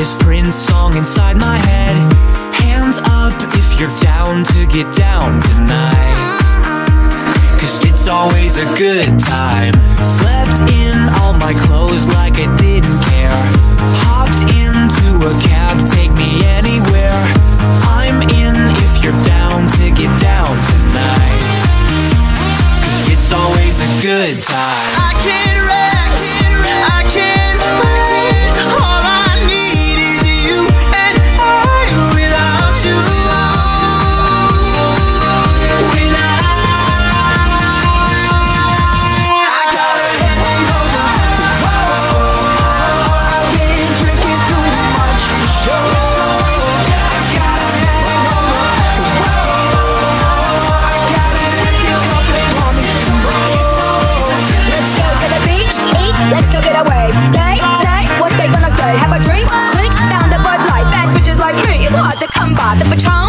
this Prince song inside my head. Hands up if you're down to get down tonight. Cause it's always a good time. Slept in all my clothes like I didn't care. Hopped into a cab, take me anywhere. I'm in if you're down to get down tonight. Cause it's always a good time. I can't rest. I can't Let's go get a wave. They say what they gonna say. Have a dream, Click down the Bud Light. Bad bitches like me, it's hard to come by. The patron.